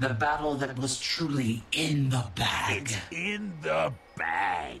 The battle that was truly in the bag. It's in the bag.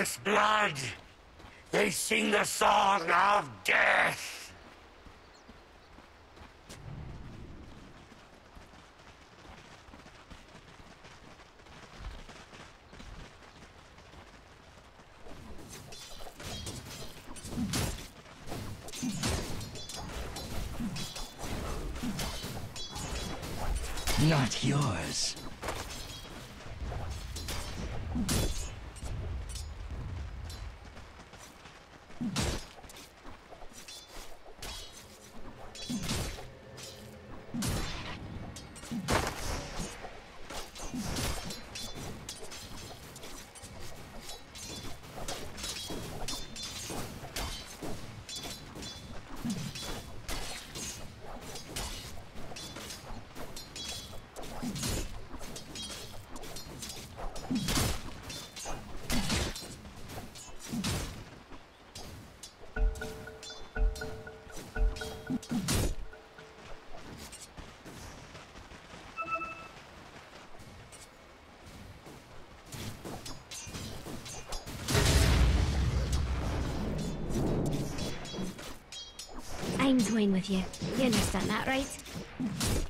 Blood. They sing the song of death. Not yours. With you. You understand that, right?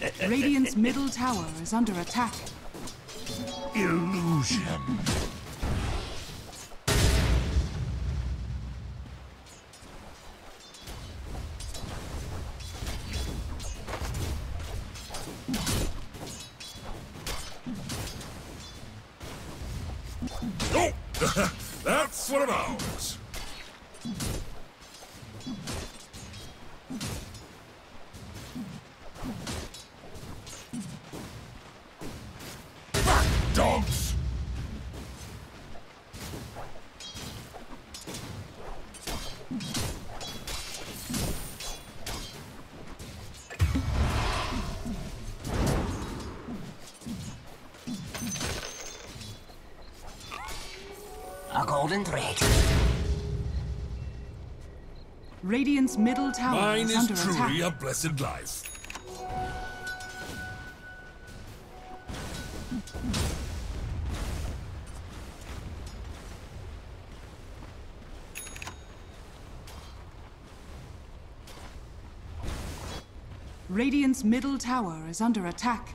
Radiant's middle tower is under attack. Illusion. Oh! That's. Radiant's middle tower Mine is is under truly attack. a blessed life. Radiant's middle tower is under attack.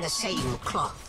The same cloth.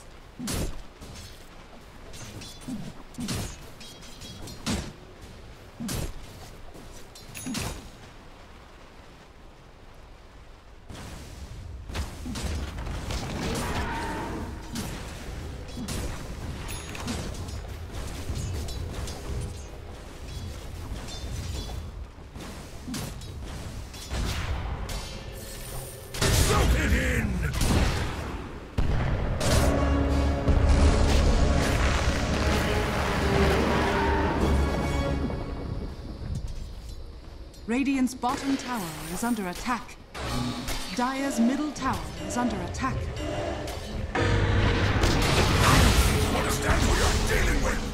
Radiant's bottom tower is under attack. Dire's middle tower is under attack. Understand you're dealing with!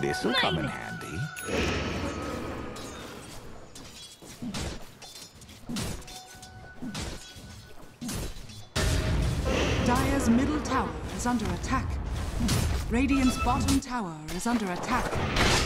This'll come in handy. Dire's middle tower is under attack. Radiant's bottom tower is under attack.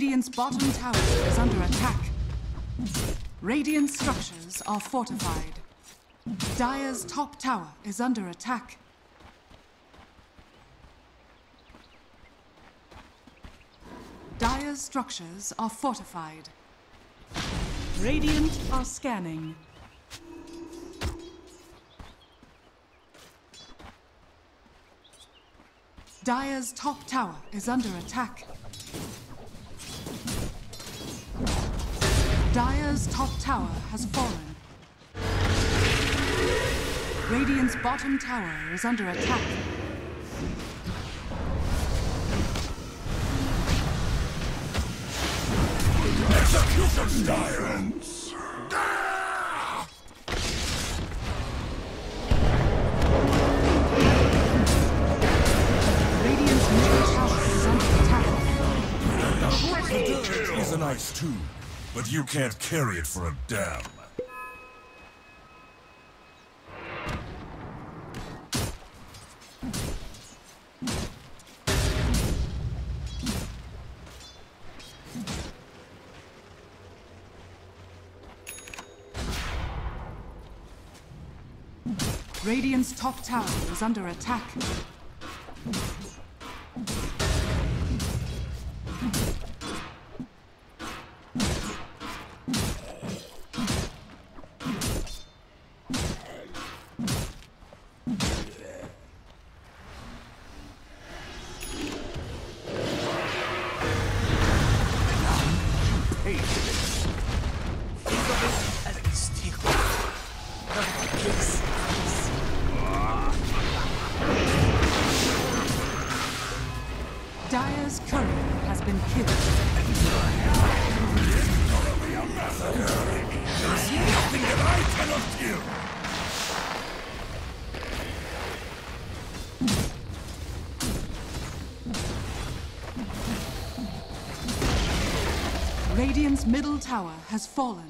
Radiant's bottom tower is under attack. Radiant structures are fortified. Dire's top tower is under attack. Dire's structures are fortified. Radiant are scanning. Dire's top tower is under attack. Dire's top tower has fallen. Radiant's bottom tower is under attack. Execution style! Radiant's middle tower is under attack. Triple kill! He's an ice too, but you can't carry it for a damn. Radiant's top tower is under attack. Tower has fallen.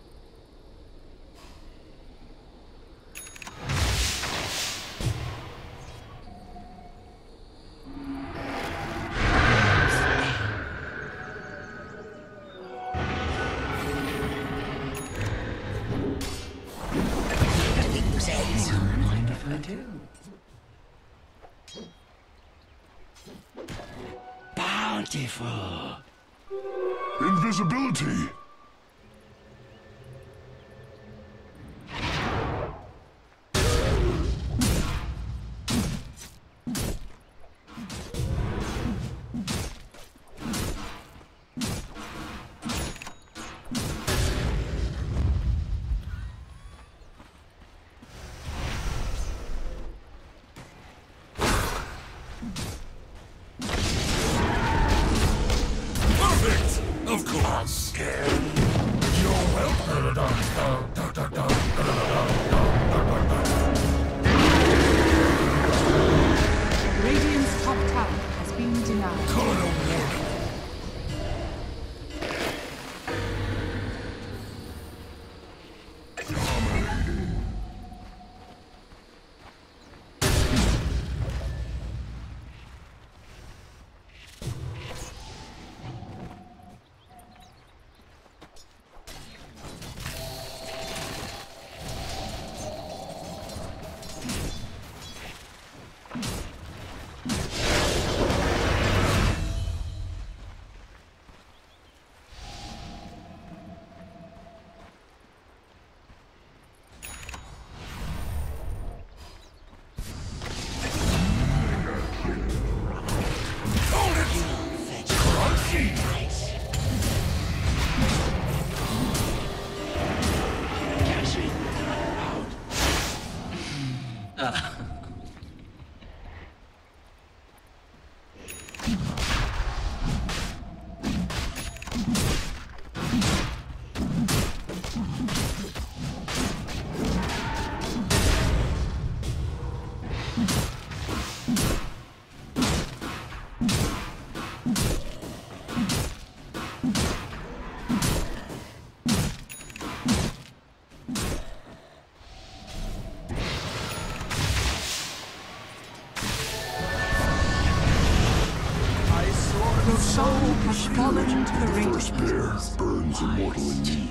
Soul has fallen to the Radiant. Bear burns immortal in me.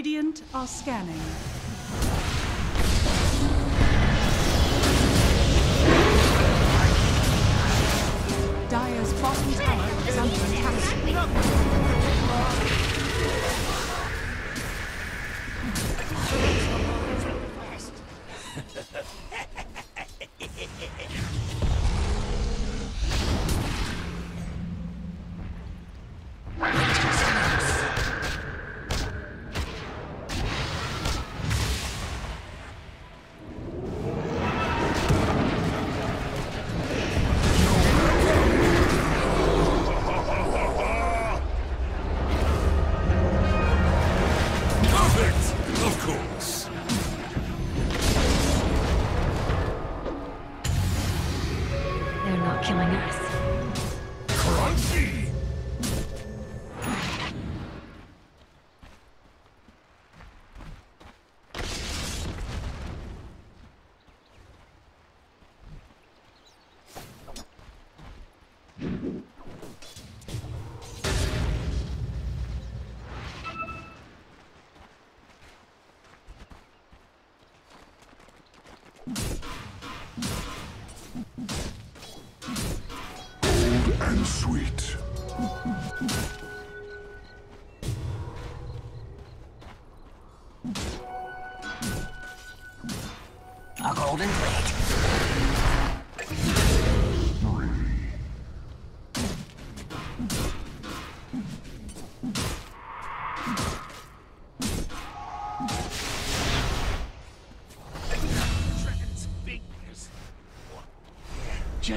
Radiant are scanning. Dire's bottom tower is under attack.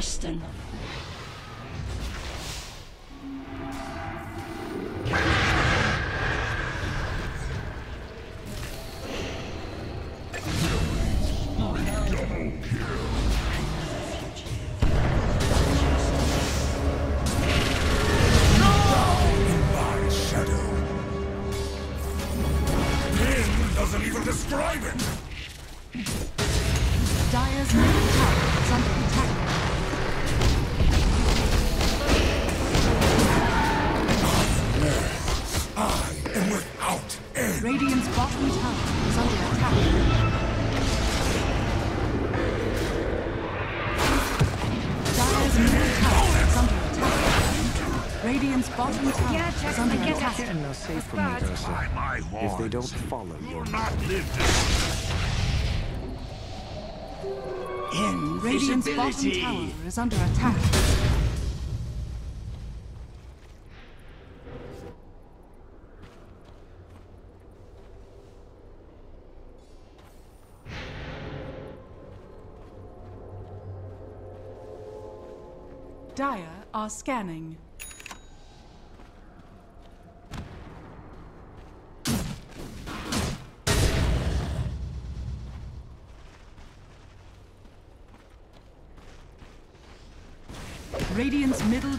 Just they don't follow will your not live to Radiant's bottom tower is under attack. Dire are scanning. Radiant's middle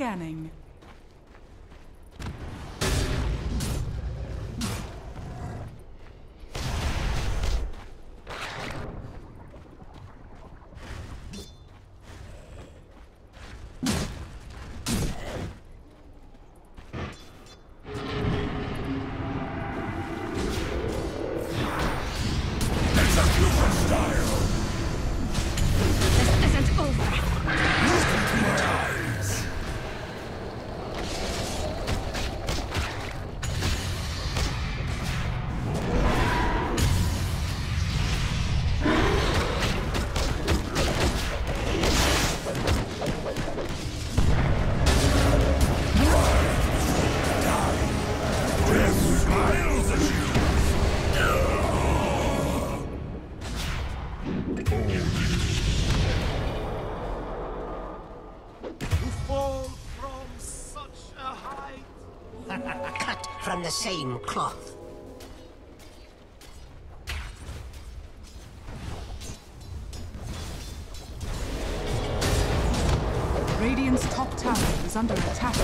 Scanning. execution style. The same cloth. Radiant's top tower is under attack.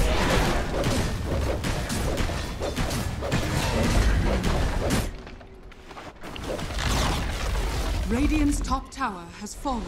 Radiant's top tower has fallen.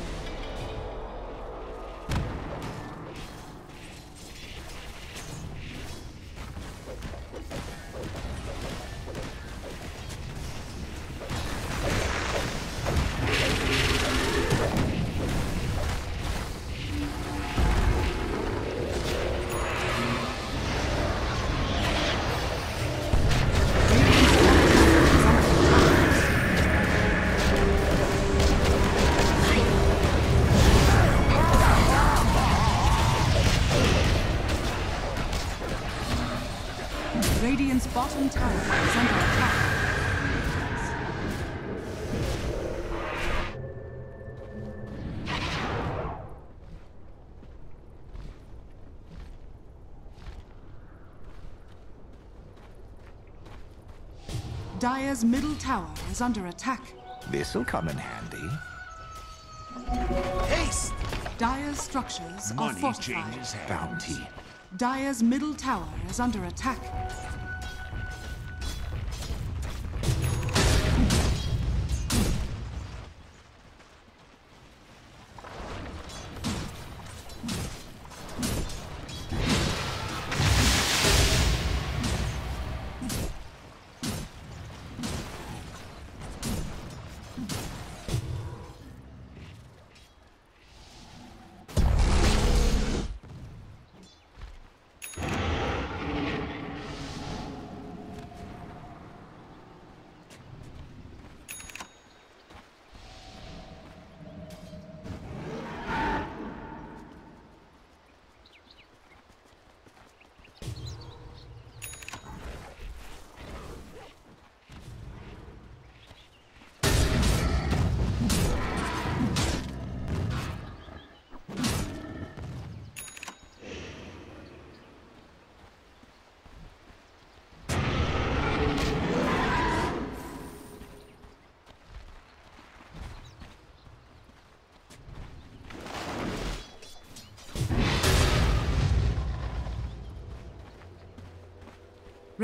Dire's middle tower is under attack. This'll come in handy. Haste! Dire's structures are Money fortified. changes. Bounty. Dire's middle tower is under attack.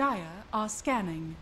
Dire are scanning.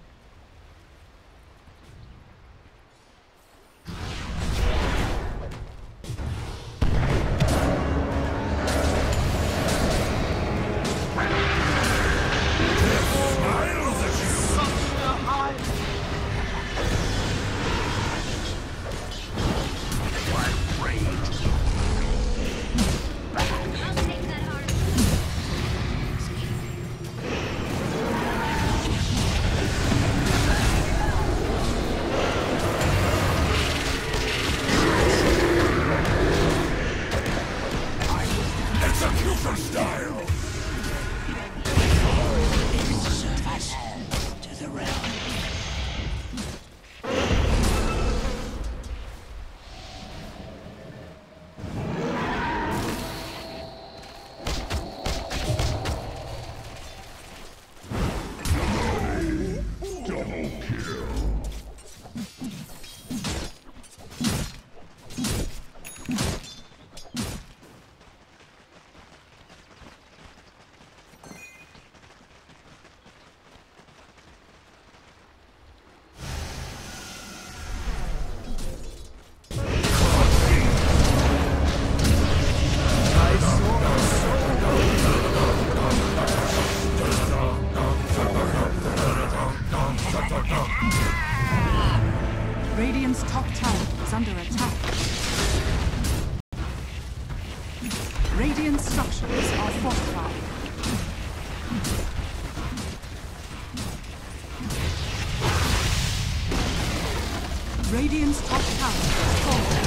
Radiant's top tower is falling.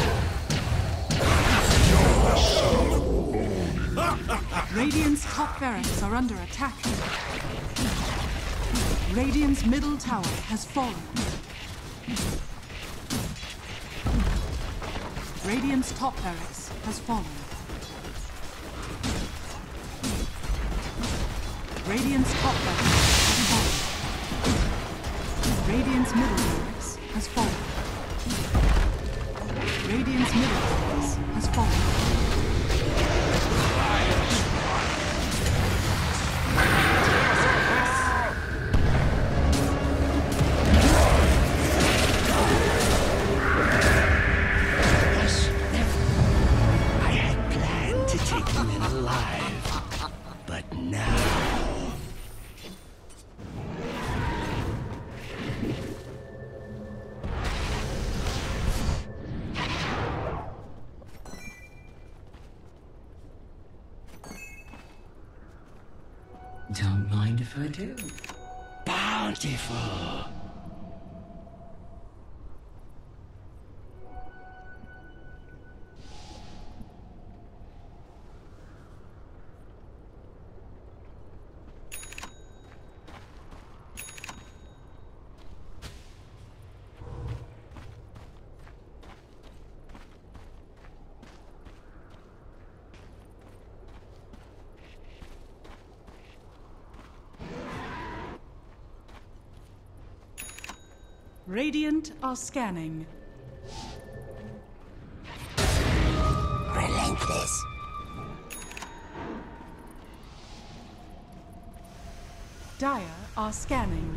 Radiant's top barracks are under attack. Radiant's middle tower has fallen. Radiant's top barracks has fallen. Radiant's top barracks has fallen. Radiant's middle barracks has fallen. Radiant's middle has fallen. Radiant are scanning. Relentless. Dire are scanning.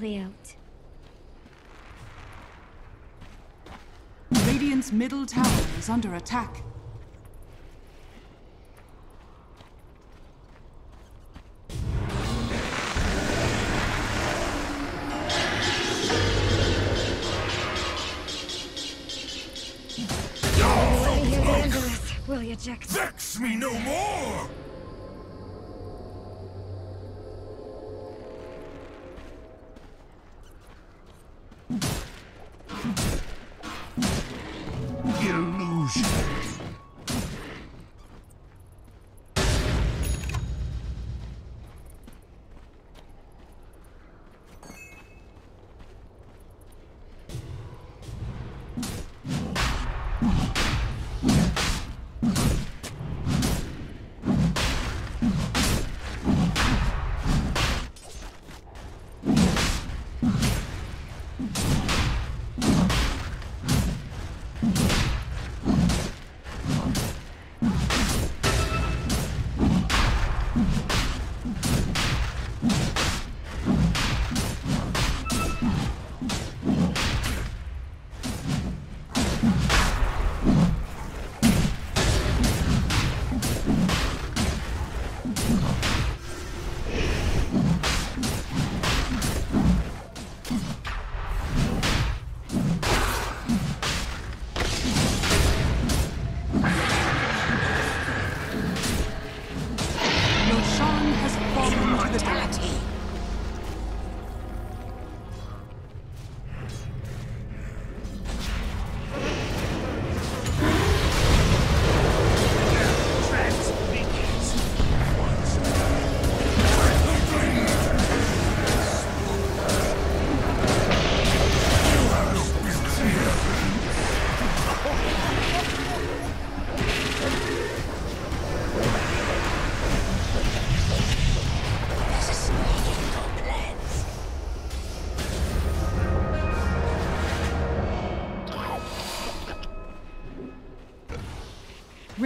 Play out. Radiant's middle tower is under attack. Will you handle? Will you, Jackson? Vex me no more!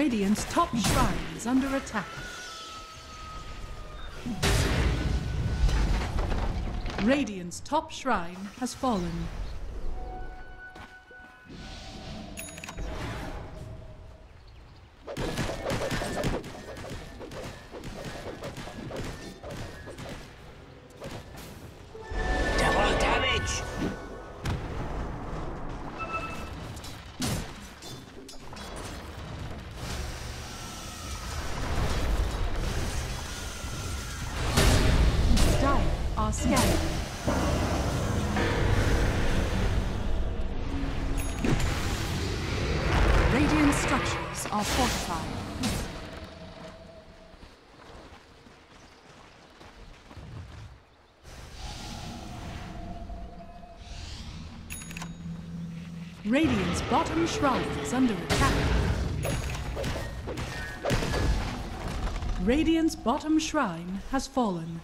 Radiant's top shrine is under attack. Radiant's top shrine has fallen. Scanning. Radiant structures are fortified. Radiant's bottom shrine is under attack. Radiant's bottom shrine has fallen.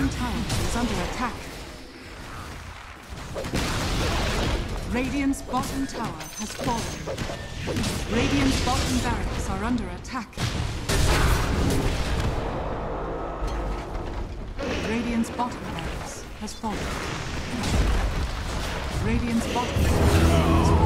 Under attack. Radiant's bottom tower has fallen. Radiant's bottom barracks are under attack. Radiant's bottom barracks has fallen. Radiant's bottom barracks